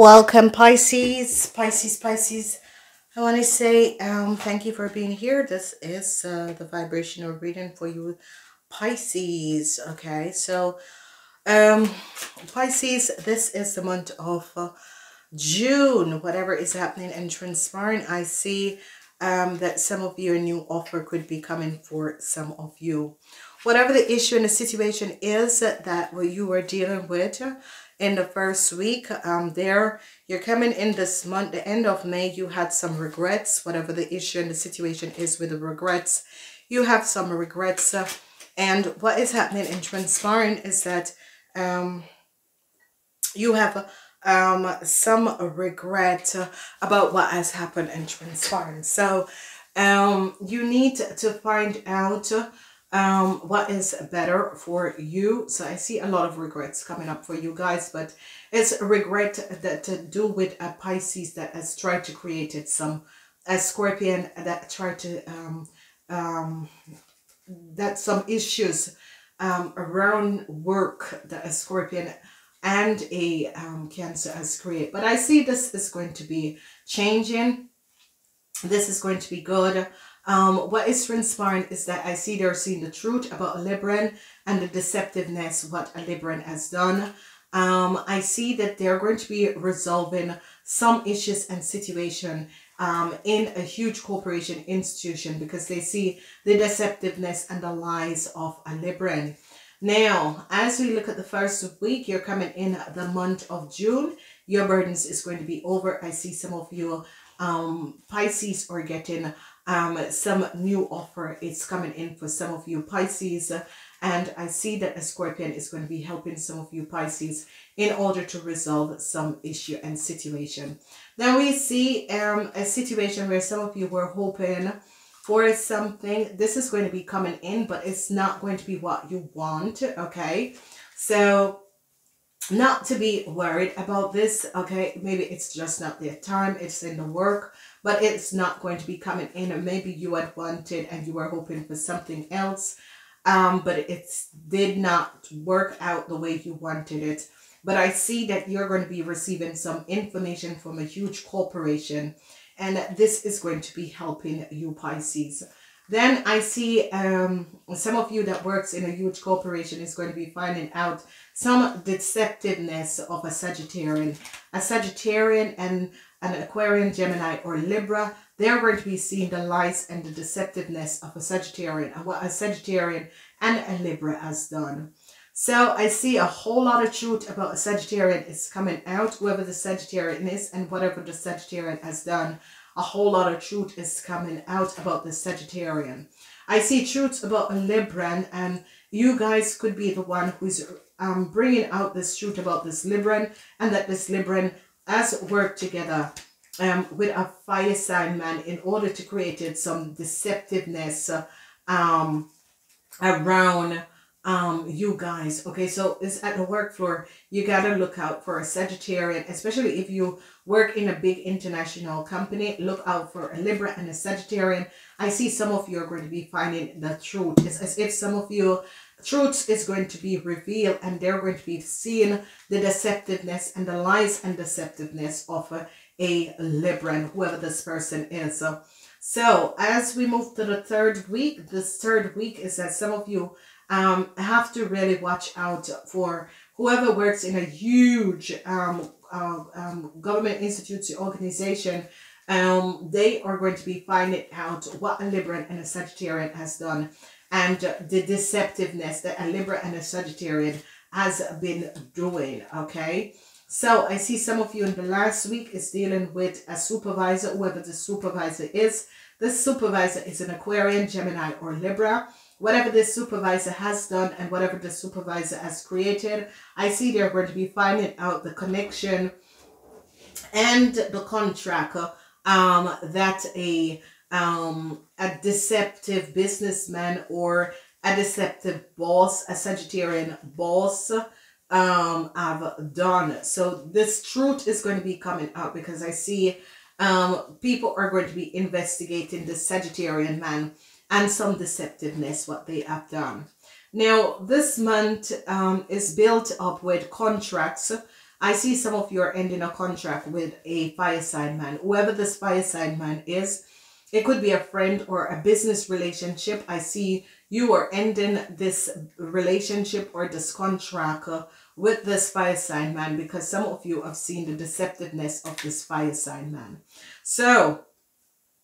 Welcome, Pisces, Pisces, Pisces. I want to say um, thank you for being here. This is uh, the vibrational reading for you, Pisces. Okay, so um, Pisces, this is the month of uh, June. Whatever is happening and transpiring, I see um, that some of your new offer could be coming for some of you. Whatever the issue and the situation is that you are dealing with, in the first week um there you're coming in this month the end of may you had some regrets whatever the issue and the situation is with the regrets. You have some regrets uh, and what is happening in transpiring is that um you have um some regret about what has happened in transpiring. So um you need to find out um what is better for you? So i see a lot of regrets coming up for you guys but it's a regret that to do with a pisces that has tried to create it. Some a scorpion that tried to um um that some issues um around work that a scorpion and a um, cancer has created. But i see this is going to be changing. This is going to be good um, what is transpiring is that I see they're seeing the truth about Libran and the deceptiveness what a Libran has done. Um, I see that they're going to be resolving some issues and situation um, in a huge corporation institution because they see the deceptiveness and the lies of a Libran. Now, as we look at the first week, you're coming in the month of June. Your burdens is going to be over. I see some of you um, Pisces are getting um, some new offer is coming in for some of you Pisces. And I see that a Scorpion is going to be helping some of you Pisces in order to resolve some issue and situation. Then we see um, a situation where some of you were hoping for something. This is going to be coming in, but it's not going to be what you want, okay? So not to be worried about this, okay? Maybe it's just not their time. It's in the work but it's not going to be coming in. Or maybe you had wanted and you were hoping for something else, um, but it did not work out the way you wanted it. But I see that you're going to be receiving some information from a huge corporation, and this is going to be helping you, Pisces. Then I see um, some of you that works in a huge corporation is going to be finding out some deceptiveness of a Sagittarian. A Sagittarian and an Aquarian, Gemini, or Libra, they're going to be seeing the lies and the deceptiveness of a Sagittarian and what a Sagittarian and a Libra has done. So I see a whole lot of truth about a Sagittarian is coming out, whoever the Sagittarian is and whatever the Sagittarian has done. A whole lot of truth is coming out about the Sagittarian. I see truths about a Libran and you guys could be the one who's um, bringing out this truth about this Libran and that this Libran has worked together um, with a fire sign man in order to create some deceptiveness um, around um, you guys. Okay, so it's at the work floor. You got to look out for a Sagittarian, especially if you work in a big international company. Look out for a Libra and a Sagittarian. I see some of you are going to be finding the truth. It's as if some of you truth is going to be revealed and they're going to be seeing the deceptiveness and the lies and deceptiveness of a, a Libran, whoever this person is. So as we move to the third week, this third week is that some of you um, have to really watch out for whoever works in a huge um, uh, um, government institute organization um, they are going to be finding out what a Libra and a Sagittarian has done and the deceptiveness that a Libra and a Sagittarian has been doing, okay? So I see some of you in the last week is dealing with a supervisor, whoever the supervisor is. This supervisor is an Aquarian, Gemini, or Libra. Whatever this supervisor has done and whatever the supervisor has created, I see they're going to be finding out the connection and the contract um, that a um, a deceptive businessman or a deceptive boss, a Sagittarian boss um, have done. So this truth is going to be coming out because I see um, people are going to be investigating the Sagittarian man and some deceptiveness what they have done. Now, this month um, is built up with contracts I see some of you are ending a contract with a fire sign man. Whoever this fire sign man is, it could be a friend or a business relationship. I see you are ending this relationship or this contract with this fire sign man because some of you have seen the deceptiveness of this fire sign man. So,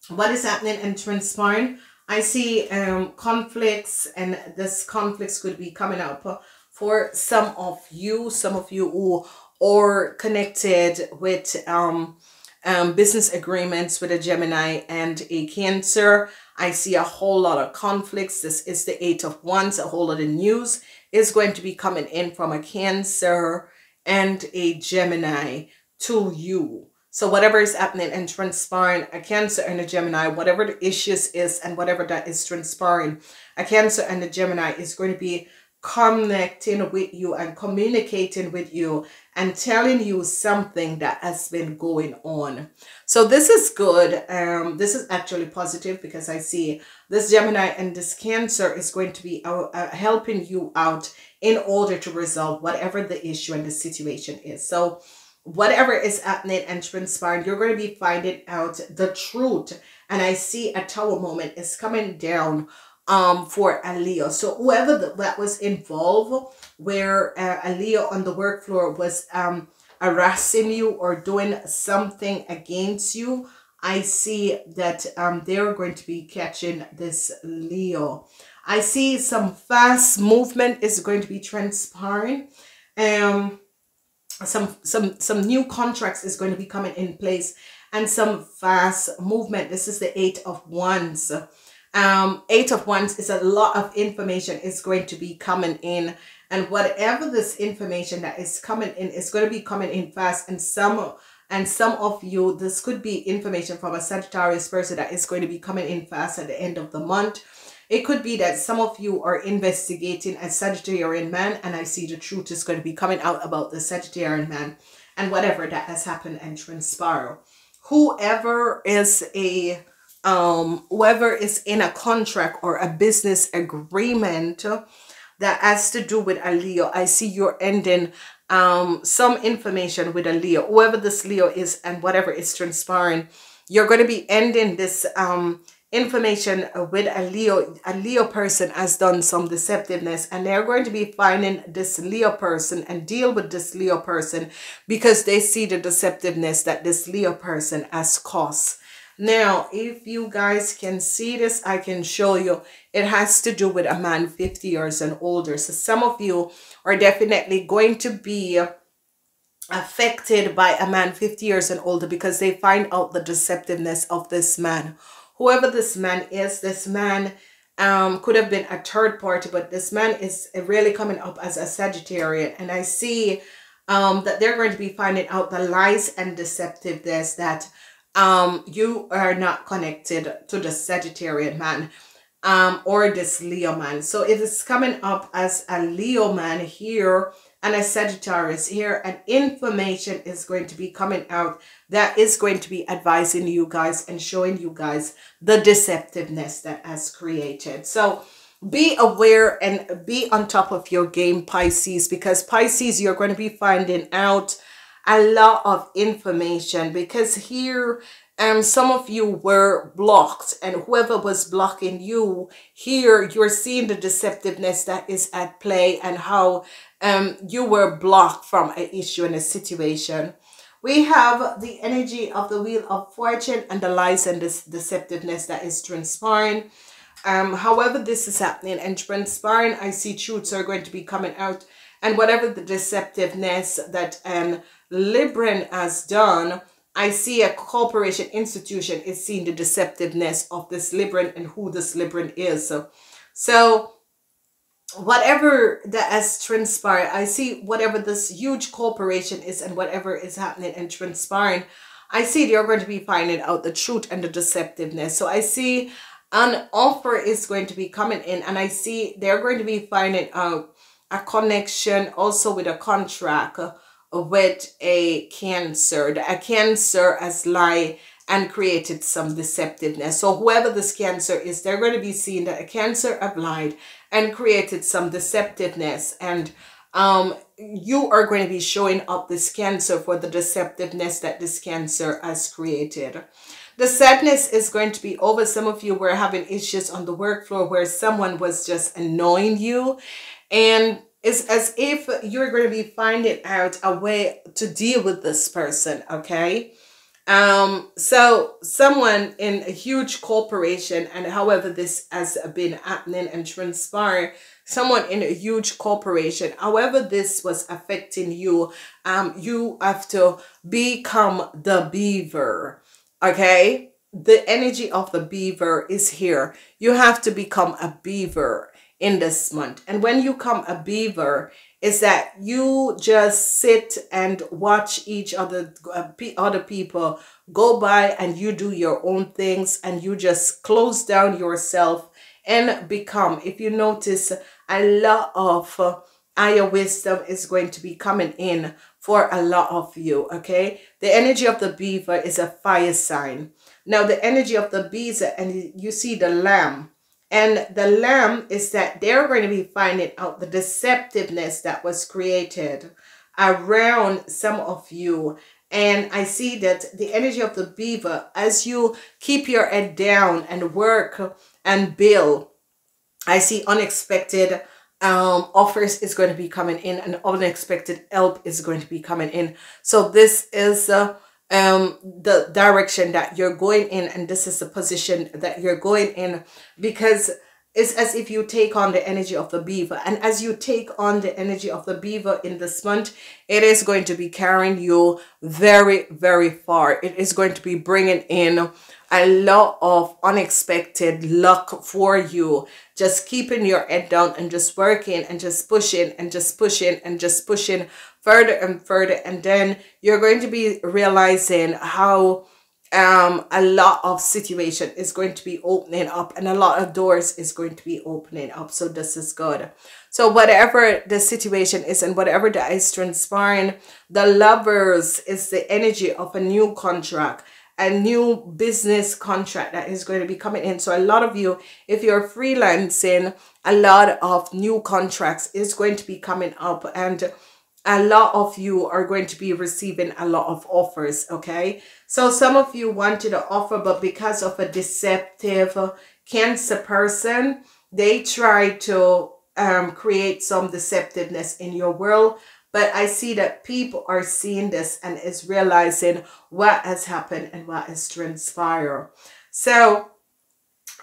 what is happening and transpiring? I see um, conflicts and this conflicts could be coming up for some of you, some of you who are connected with um, um, business agreements with a Gemini and a Cancer. I see a whole lot of conflicts. This is the Eight of Wands. A whole lot of news is going to be coming in from a Cancer and a Gemini to you. So whatever is happening and transpiring, a Cancer and a Gemini, whatever the issues is and whatever that is transpiring, a Cancer and a Gemini is going to be connecting with you and communicating with you and telling you something that has been going on. So this is good. Um, this is actually positive because I see this Gemini and this Cancer is going to be uh, uh, helping you out in order to resolve whatever the issue and the situation is. So whatever is happening and transpiring, you're going to be finding out the truth. And I see a tower moment is coming down um for a Leo. So whoever that was involved where uh, a Leo on the work floor was um harassing you or doing something against you, I see that um they're going to be catching this Leo. I see some fast movement is going to be transpiring. Um some some some new contracts is going to be coming in place and some fast movement. This is the eight of wands um, eight of wands is a lot of information is going to be coming in and whatever this information that is coming in is going to be coming in fast and some and some of you this could be information from a Sagittarius person that is going to be coming in fast at the end of the month it could be that some of you are investigating a Sagittarian man and I see the truth is going to be coming out about the Sagittarian man and whatever that has happened and transpired. whoever is a um, whoever is in a contract or a business agreement that has to do with a Leo, I see you're ending um, some information with a Leo, whoever this Leo is and whatever is transpiring, you're going to be ending this um, information with a Leo. A Leo person has done some deceptiveness and they're going to be finding this Leo person and deal with this Leo person because they see the deceptiveness that this Leo person has caused. Now, if you guys can see this, I can show you. It has to do with a man 50 years and older. So some of you are definitely going to be affected by a man 50 years and older because they find out the deceptiveness of this man. Whoever this man is, this man um, could have been a third party, but this man is really coming up as a Sagittarian. And I see um, that they're going to be finding out the lies and deceptiveness that um, you are not connected to the Sagittarian man um, or this Leo man. So it is coming up as a Leo man here and a Sagittarius here and information is going to be coming out that is going to be advising you guys and showing you guys the deceptiveness that has created. So be aware and be on top of your game Pisces because Pisces you're going to be finding out a lot of information because here um some of you were blocked and whoever was blocking you here you're seeing the deceptiveness that is at play and how um you were blocked from an issue and a situation we have the energy of the wheel of fortune and the lies and this deceptiveness that is transpiring um however this is happening and transpiring i see truths are going to be coming out and whatever the deceptiveness that um Libran has done, I see a corporation institution is seeing the deceptiveness of this Libran and who this Libran is. So, so whatever that has transpired, I see whatever this huge corporation is and whatever is happening and transpiring, I see they're going to be finding out the truth and the deceptiveness. So I see an offer is going to be coming in and I see they're going to be finding out a connection also with a contract with a cancer. A cancer has lie and created some deceptiveness. So whoever this cancer is, they're going to be seeing that a cancer have lied and created some deceptiveness. And um, you are going to be showing up this cancer for the deceptiveness that this cancer has created. The sadness is going to be over. Some of you were having issues on the work floor where someone was just annoying you. And it's as if you're going to be finding out a way to deal with this person, okay? Um, so someone in a huge corporation, and however this has been happening and transpired, someone in a huge corporation, however this was affecting you, um, you have to become the beaver. Okay? The energy of the beaver is here. You have to become a beaver in this month. And when you come a beaver, is that you just sit and watch each other uh, other people go by and you do your own things and you just close down yourself and become. If you notice a lot of uh, higher wisdom is going to be coming in for a lot of you okay? The energy of the beaver is a fire sign. Now the energy of the bees and you see the lamb and the lamb is that they're going to be finding out the deceptiveness that was created around some of you. And I see that the energy of the beaver, as you keep your head down and work and build, I see unexpected um, offers is going to be coming in and unexpected help is going to be coming in. So this is uh, um the direction that you're going in and this is the position that you're going in because it's as if you take on the energy of the beaver. And as you take on the energy of the beaver in this month it is going to be carrying you very very far. It is going to be bringing in a lot of unexpected luck for you just keeping your head down and just working and just pushing and just pushing and just pushing further and further. And then you're going to be realizing how um a lot of situation is going to be opening up and a lot of doors is going to be opening up. So this is good. So whatever the situation is and whatever that is transpiring the lovers is the energy of a new contract a new business contract that is going to be coming in. So a lot of you, if you're freelancing, a lot of new contracts is going to be coming up and a lot of you are going to be receiving a lot of offers, okay? So some of you wanted an offer, but because of a deceptive cancer person, they try to um, create some deceptiveness in your world. But I see that people are seeing this and is realizing what has happened and what has transpired. So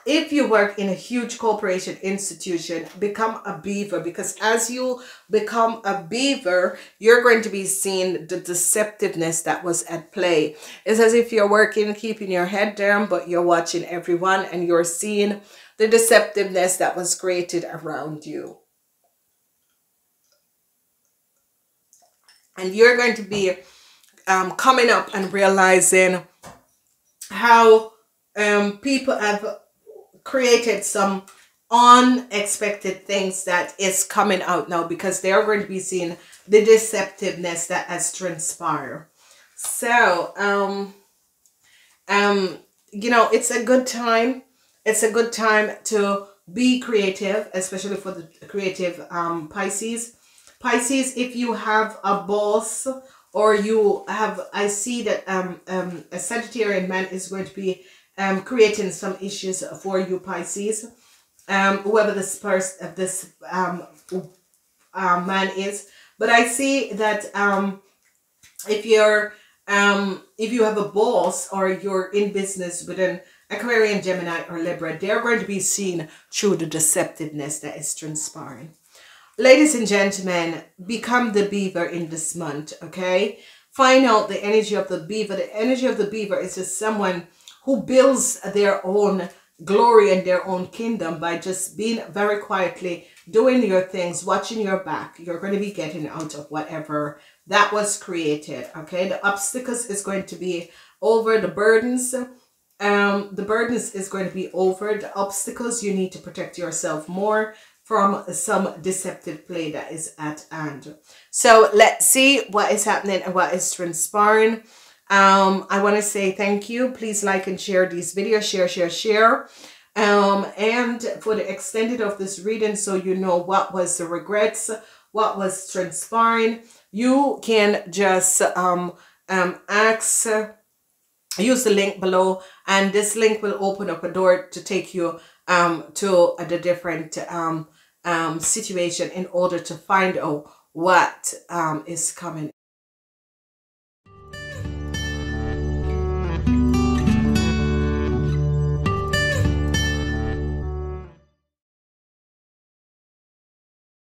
if you work in a huge corporation institution, become a beaver because as you become a beaver, you're going to be seeing the deceptiveness that was at play. It's as if you're working, keeping your head down, but you're watching everyone and you're seeing the deceptiveness that was created around you. And you're going to be um, coming up and realizing how um, people have created some unexpected things that is coming out now because they are going to be seeing the deceptiveness that has transpired. So, um, um, you know, it's a good time. It's a good time to be creative, especially for the creative um, Pisces. Pisces, if you have a boss or you have, I see that um, um, a Sagittarian man is going to be um, creating some issues for you Pisces. Um, whoever this person, this um, uh, man is. But I see that um, if you're um, if you have a boss or you're in business with an Aquarian, Gemini, or Libra, they're going to be seen through the deceptiveness that is transpiring. Ladies and gentlemen, become the beaver in this month, okay? Find out the energy of the beaver. The energy of the beaver is just someone who builds their own glory and their own kingdom by just being very quietly doing your things, watching your back. You're going to be getting out of whatever that was created. Okay, the obstacles is going to be over the burdens. Um, the burdens is going to be over the obstacles. You need to protect yourself more from some deceptive play that is at hand. So let's see what is happening and what is transpiring. Um, I want to say thank you. Please like and share these videos. Share, share, share. Um, and for the extended of this reading so you know what was the regrets, what was transpiring. You can just um, um, ask, use the link below and this link will open up a door to take you um, to the different um, um, situation in order to find out what um, is coming